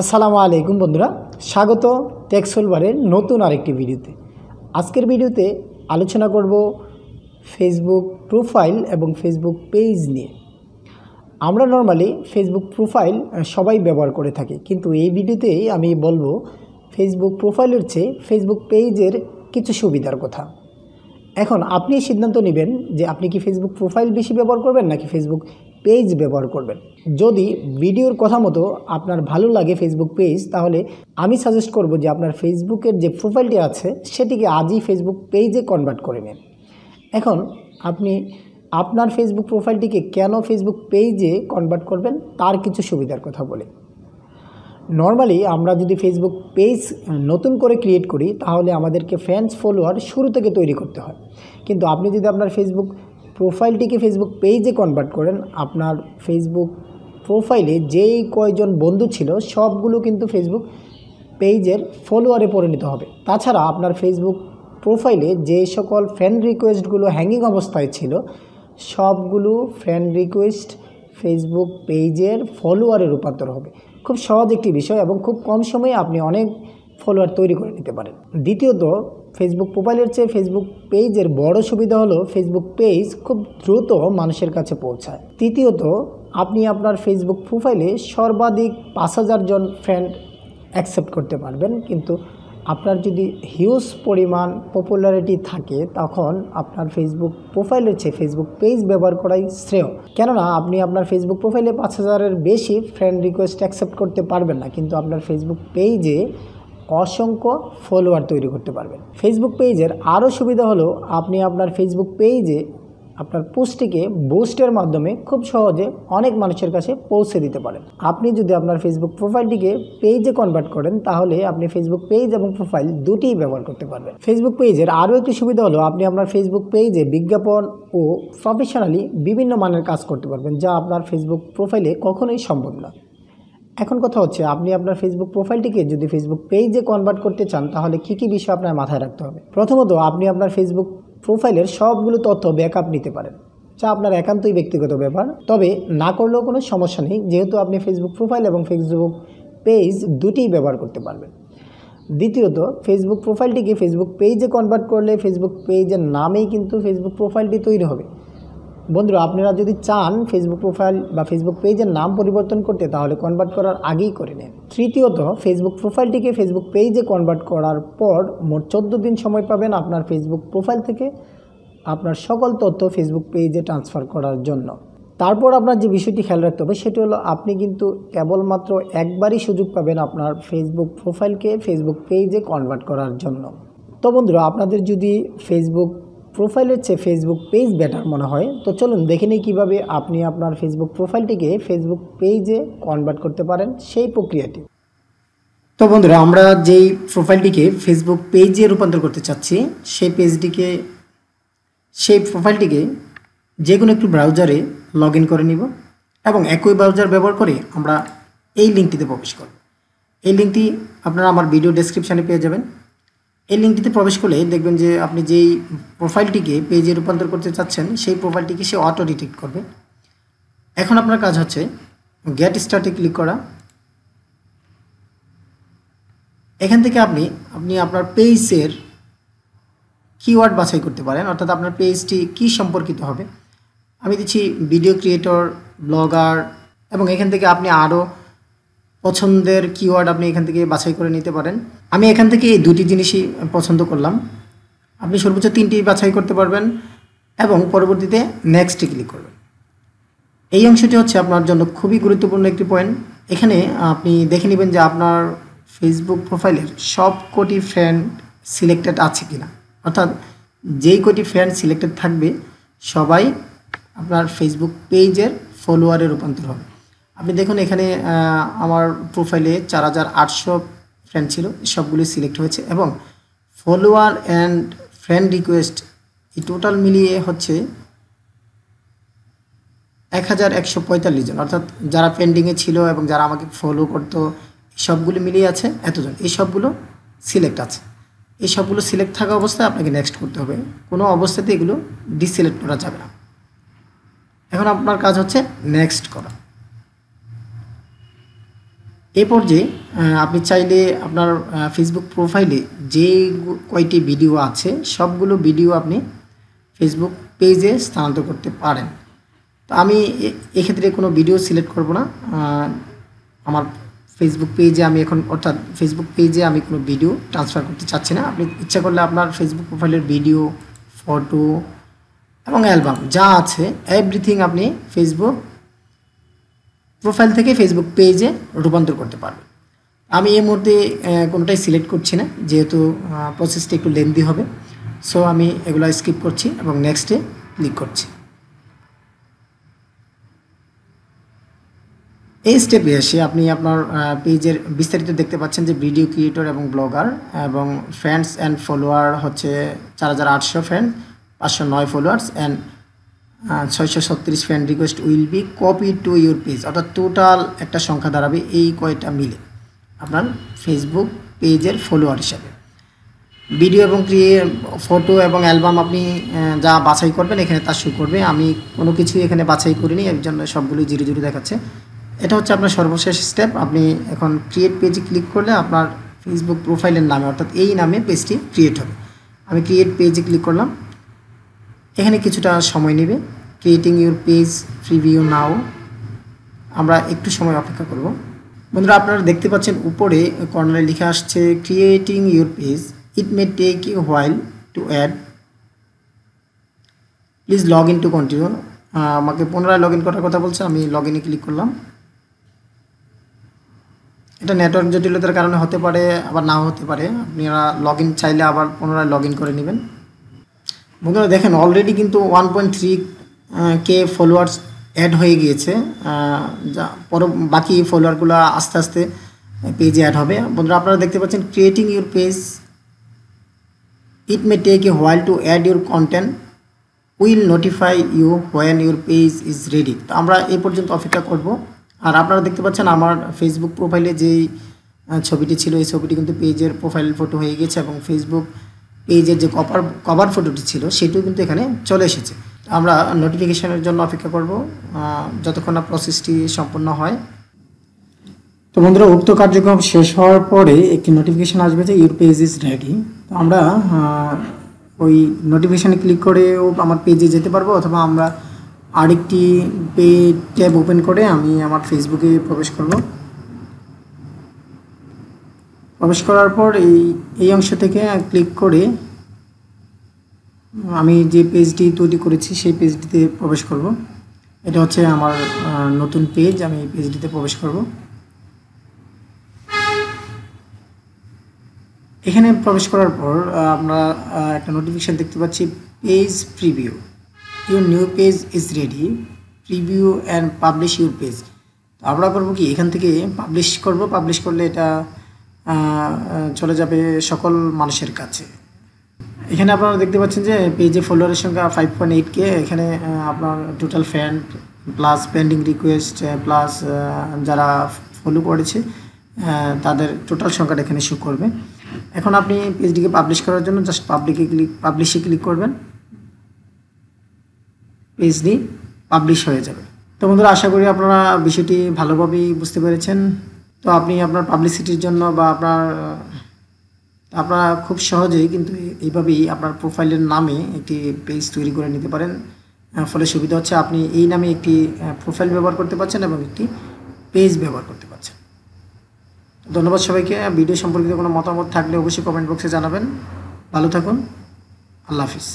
আসসালামু আলাইকুম বন্ধুরা, স্বাগত টেক্সলবারের নতুন আরেকটি ভিডিওতে। আজকের ভিডিওতে আলোচনা করব ফেসবুক প্রোফাইল এবং ফেসবুক পেজ নিয়ে। আমরা নর্মালি ফেসবুক প্রোফাইল সবাই ব্যবহার করে থাকি, কিন্তু এই ভিডিওতে আমি বলব ফেসবুক প্রোফাইলের চেয়ে ফেসবুক পেজের কিছু সুবিধার কথা। এখন আপনি সিদ্ধান্ত নেবেন যে আপনি কি ফেসবুক প্রোফাইল বেশি ব্যবহার করবেন নাকি ফেসবুক পেজ ব্যবহার করবেন। যদি ভিডিওর কথা মতো আপনার ভালো লাগে ফেসবুক পেজ তাহলে আমি সাজেস্ট করব যে আপনার ফেসবুকের যে প্রোফাইলটি আছে, সেটিকে আজই ফেসবুক পেজে কনভার্ট করে নেন। এখন আপনি আপনার ফেসবুক প্রোফাইলটিকে কেন ফেসবুক পেজে কনভার্ট করবেন, তার কিছু সুবিধার কথা বলি। নর্মালি আমরা যদি ফেসবুক পেজ নতুন করে ক্রিয়েট করি, তাহলে আমাদেরকে ফ্যান্স ফলোয়ার শুরু থেকে তৈরি করতে হয়। কিন্তু আপনি যদি আপনার ফেসবুক প্রোফাইলটিকে ফেসবুক পেজে কনভার্ট করেন? আপনার ফেসবুক প্রোফাইলে যেই কয়জন বন্ধু ছিল, সবগুলো কিন্তু ফেসবুক পেজের ফলোয়ারে পরিণত হবে। তাছাড়া আপনার ফেসবুক প্রোফাইলে যে সকল ফ্রেন্ড রিকোয়েস্টগুলো হ্যাঙ্গিং অবস্থায় ছিল, সবগুলো ফ্রেন্ড রিকোয়েস্ট ফেসবুক পেজের ফলোয়ারে রূপান্তর হবে। খুব সহজ একটি বিষয় এবং খুব কম সময়ে আপনি অনেক ফলোয়ার তৈরি করে নিতে পারেন। দ্বিতীয়ত ফেসবুক প্রোফাইলের চেয়ে ফেসবুক পেজের বড় সুবিধা হলো ফেসবুক পেজ খুব দ্রুত মানুষের কাছে পৌঁছায়। তৃতীয়ত, আপনি আপনার ফেসবুক প্রোফাইলে সর্বাধিক পাঁচ হাজার জন ফ্রেন্ড অ্যাকসেপ্ট করতে পারবেন। কিন্তু আপনার যদি হিউজ পরিমাণ পপুলারিটি থাকে, তখন আপনার ফেসবুক প্রোফাইলের চেয়ে ফেসবুক পেজ ব্যবহার করাই শ্রেয়। কেননা, আপনি আপনার ফেসবুক প্রোফাইলে পাঁচ হাজারের বেশি ফ্রেন্ড রিকোয়েস্ট অ্যাকসেপ্ট করতে পারবেন না। কিন্তু আপনার ফেসবুক পেজে অসংখ্য ফলোয়ার তৈরি করতে পারবেন। ফেসবুক পেজের আরও সুবিধা হলো, আপনি আপনার ফেসবুক পেজে আপনার পোস্টটিকে বুস্টের মাধ্যমে খুব সহজে অনেক মানুষের কাছে পৌঁছে দিতে পারেন। আপনি যদি আপনার ফেসবুক প্রোফাইলটিকে পেজে কনভার্ট করেন, তাহলে আপনি ফেসবুক পেজ এবং প্রোফাইল দুটিই ব্যবহার করতে পারবেন। ফেসবুক পেজের আরও একটি সুবিধা হলো, আপনি আপনার ফেসবুক পেজে বিজ্ঞাপন ও প্রফেশনালি বিভিন্ন মানের কাজ করতে পারবেন, যা আপনার ফেসবুক প্রোফাইলে কখনোই সম্ভব না। এখন কথা হচ্ছে, আপনি আপনার ফেসবুক প্রোফাইলটিকে যদি ফেসবুক পেজে কনভার্ট করতে চান, তাহলে কী কী বিষয় আপনার মাথায় রাখতে হবে? প্রথমত, আপনি আপনার ফেসবুক প্রোফাইলের সবগুলো তথ্য ব্যাকআপ নিতে পারেন। যা আপনার একান্তই ব্যক্তিগত ব্যাপার। তবে না করলেও কোনো সমস্যা নেই, যেহেতু আপনি ফেসবুক প্রোফাইল এবং ফেসবুক পেজ দুটিই ব্যবহার করতে পারবেন। দ্বিতীয়ত ফেসবুক প্রোফাইলটিকে ফেসবুক পেজে কনভার্ট করলে ফেসবুক পেজের নামেই কিন্তু ফেসবুক প্রোফাইলটি তৈরি হবে। বন্ধুরা, আপনারা যদি চান ফেসবুক প্রোফাইল বা ফেসবুক পেজের নাম পরিবর্তন করতে, তাহলে কনভার্ট করার আগেই করে নেন। তৃতীয়ত ফেসবুক প্রোফাইলটিকে ফেসবুক পেজে কনভার্ট করার পর মোট চোদ্দ দিন সময় পাবেন আপনার ফেসবুক প্রোফাইল থেকে আপনার সকল তথ্য ফেসবুক পেজে ট্রান্সফার করার জন্য। তারপর আপনার যে বিষয়টি খেয়াল রাখতে হবে, সেটি হলো আপনি কিন্তু কেবলমাত্র একবারই সুযোগ পাবেন আপনার ফেসবুক প্রোফাইলকে ফেসবুক পেজে কনভার্ট করার জন্য। তো বন্ধুরা, আপনাদের যদি ফেসবুক প্রোফাইলের চেয়ে ফেসবুক পেজ বেটার মনে হয়। তো চলুন দেখে নিই কীভাবে আপনি আপনার ফেসবুক প্রোফাইলটিকে ফেসবুক পেজে কনভার্ট করতে পারেন সেই প্রক্রিয়াটি। তো বন্ধুরা, আমরা যেই প্রোফাইলটিকে ফেসবুক পেজে রূপান্তর করতে চাচ্ছি, সেই পেজটিকে সেই প্রোফাইলটিকে যে কোনো একটি ব্রাউজারে লগ করে নিব এবং একই ব্রাউজার ব্যবহার করে আমরা এই লিঙ্কটিতে প্রবেশ করব। এই লিঙ্কটি আপনারা আমার ভিডিও ডেসক্রিপশানে পেয়ে যাবেন। এই লিঙ্কটিতে প্রবেশ করলে দেখবেন যে আপনি যেই প্রোফাইলটিকে পেজে রূপান্তর করতে চাচ্ছেন, সেই প্রোফাইলটিকে সে অটো ডিটেক্ট করবে। এখন আপনার কাজ হচ্ছে গেট স্টার্টে ক্লিক করা। এখান থেকে আপনি আপনি আপনার পেজের কিওয়ার্ড বাছাই করতে পারেন, অর্থাৎ আপনার পেজটি কি সম্পর্কিত হবে। আমি দিচ্ছি ভিডিও ক্রিয়েটর ব্লগার এবং এখান থেকে আপনি আরও পছন্দের কিওয়ার্ড আপনি এখান থেকে বাছাই করে নিতে পারেন। আমি এখান থেকে এই দুটি জিনিসই পছন্দ করলাম। আপনি সর্বোচ্চ তিনটি বাছাই করতে পারবেন এবং পরবর্তীতে নেক্সটে ক্লিক করবেন। এই অংশটি হচ্ছে আপনার জন্য খুবই গুরুত্বপূর্ণ একটি পয়েন্ট এখানে আপনি দেখে নেবেন যে আপনার ফেসবুক প্রোফাইলের সব কোটি ফ্রেন্ড সিলেক্টেড আছে কিনা। অর্থাৎ যেই কোটি ফ্রেন্ড সিলেক্টেড থাকবে, সবাই আপনার ফেসবুক পেজের ফলোয়ারে রূপান্তর হবে। আপনি দেখুন, এখানে আমার প্রোফাইলে চার হাজার আটশো ফ্রেন্ড ছিল সবগুলি সিলেক্ট হয়েছে এবং ফলোয়ার অ্যান্ড ফ্রেন্ড রিকোয়েস্ট এই টোটাল মিলিয়ে হচ্ছে এক হাজার একশো পঁয়তাল্লিশ জন। অর্থাৎ যারা পেন্ডিংয়ে ছিল এবং যারা আমাকে ফলো করতো সবগুলি মিলিয়ে আছে এতজন। এই সবগুলো সিলেক্ট আছে। এই সবগুলো সিলেক্ট থাকা অবস্থায় আপনাকে নেক্সট করতে হবে। কোনো অবস্থাতে এগুলো ডিসিলেক্ট করা যাবে না। এখন আপনার কাজ হচ্ছে নেক্সট করা। এই পর্যায়ে আপনি চাইলে আপনার ফেসবুক প্রোফাইলে যে কয়টি ভিডিও আছে, সবগুলো ভিডিও আপনি ফেসবুক পেজে স্থানান্তর করতে পারেন। তো আমি এ- এক্ষেত্রে কোনো ভিডিও সিলেক্ট করব না। আমার ফেসবুক পেজে আমি এখন, অর্থাৎ ফেসবুক পেজে আমি কোনো ভিডিও ট্রান্সফার করতে চাচ্ছি না। আপনি ইচ্ছা করলে আপনার ফেসবুক প্রোফাইলের ভিডিও ফটো এবং অ্যালবাম যা আছে এভরিথিং আপনি ফেসবুক প্রোফাইল থেকে ফেসবুক পেজে রূপান্তর করতে পারবেন আমি এই মুহূর্তে কোনোটাই সিলেক্ট করছি না, যেহেতু প্রসেসটা একটু লেন্দি হবে। সো আমি এগুলো স্কিপ করছি এবং নেক্সটে ক্লিক করছি। এই স্টেপে এসে আপনি আপনার পেজের বিস্তারিত দেখতে পাচ্ছেন যে ভিডিও ক্রিয়েটর এবং ব্লগার এবং ফ্রেন্ডস অ্যান্ড ফলোয়ার হচ্ছে চার হাজার আটশো ফ্রেন্ড পাঁচশো নয় ফলোয়ার্স অ্যান্ড ছয়শো ছত্রিশ friend request will be copy to your page অর্থাৎ টোটাল একটা সংখ্যা দাঁড়াবে এই কয়টা মিলে। আপনার ফেসবুক পেজের ফলোয়ার হিসাবে। ভিডিও এবং ফটো এবং অ্যালবাম আপনি যা বাছাই করবেন, এখানে তা শো করবে। আমি কোনো কিছুই এখানে বাছাই করিনি, এর জন্য সবগুলোই জিরো জিরো দেখাচ্ছে। এটা হচ্ছে আপনার সর্বশেষ স্টেপ আপনি এখন ক্রিয়েট পেজে ক্লিক করলে আপনার ফেসবুক প্রোফাইলের নামে, অর্থাৎ এই নামে পেজটি ক্রিয়েট হবে। আমি ক্রিয়েট পেজে ক্লিক করলাম। এখানে কিছুটা সময় নেবে। Creating your page preview now আমরা একটু সময় অপেক্ষা করব। বন্ধুরা, আপনারা দেখতে পাচ্ছেন উপরে কর্নারে লেখা আসছে creating your page it may take you while to add please log in to continue আমাকে পুনরায় লগ ইন করার কথা বলছে, আমি লগ ইনে ক্লিক করলাম। এটা নেটওয়ার্ক জটিলতার কারণে হতে পারে, আবার নাও হতে পারে। আপনারা লগ ইন চাইলে আবার পুনরায় লগ ইন করে নেবেন। বন্ধুরা, দেখেন অলরেডি কিন্তু one point three K followers add হয়ে গিয়েছে। যা পর বাকি ফলোয়ারগুলো আস্তে আস্তে পেজে অ্যাড হবে। বন্ধুরা, আপনারা দেখতে পাচ্ছেন creating your page it may take a while to add your content will notify you when your page is ready তো আমরা এই পর্যন্ত অপেক্ষা করব। আর আপনারা দেখতে পাচ্ছেন, আমার ফেসবুক প্রোফাইলে যেই ছবিটি ছিল, এই ছবিটি কিন্তু পেজের প্রোফাইল ফটো হয়ে গেছে এবং ফেসবুক পেজের যে কভার কভার ফটোটি ছিল, সেটিও কিন্তু এখানে চলে এসেছে। আমরা নোটিফিকেশনের জন্য অপেক্ষা করব যতক্ষণ না প্রসেসটি সম্পূর্ণ হয়। তো বন্ধুরা, উক্ত কার্যক্রম শেষ হওয়ার পরে একটি নোটিফিকেশান আসবে যে ইউর পেজ ইজ রেডি তো আমরা ওই নোটিফিকেশানে ক্লিক করেও আমার পেজে যেতে পারব, অথবা আমরা আরেকটি পে ট্যাব ওপেন করে আমি আমার ফেসবুকে প্রবেশ করব। প্রবেশ করার পর এই এই অংশ থেকে ক্লিক করে আমি যে পেজটি তৈরি করেছি সেই পেজটিতে প্রবেশ করব। এটা হচ্ছে আমার নতুন পেজ আমি এই পেজটিতে প্রবেশ করব। এখানে প্রবেশ করার পর আমরা একটা নোটিফিকেশান দেখতে পাচ্ছি page preview your new page is ready preview and publish your page আমরা করব কি? এখান থেকে পাবলিশ করব। পাবলিশ করলে এটা চলে যাবে সকল মানুষের কাছে। এখানে আপনারা দেখতে পাচ্ছেন যে পেজে ফলোয়ারের সংখ্যা ফাইভ পয়েন্ট এইট কে এখানে আপনার total fan plus pending request plus যারা ফলো করেছে তাদের টোটাল সংখ্যাটা এখানে শো করবে। এখন আপনি পেজটিকে পাবলিশ করার জন্য জাস্ট পাবলিকে ক্লিক পাবলিশে ক্লিক করবেন। পেজটি পাবলিশ হয়ে যাবে। তো বন্ধুরা, আশা করি আপনারা বিষয়টি ভালোভাবেই বুঝতে পেরেছেন। তো আপনি আপনার পাবলিসিটির জন্য বা আপনার আপনারা খুব সহজেই কিন্তু এইভাবেই আপনার প্রোফাইলের নামে একটি পেজ তৈরি করে নিতে পারেন। ফলে সুবিধা হচ্ছে আপনি এই নামে একটি প্রোফাইল ব্যবহার করতে পারছেন এবং একটি পেজ ব্যবহার করতে পারছেন। ধন্যবাদ সবাইকে। ভিডিও সম্পর্কিত কোনো মতামত থাকলে অবশ্যই কমেন্ট বক্সে জানাবেন। ভালো থাকুন। আল্লাহ হাফিজ।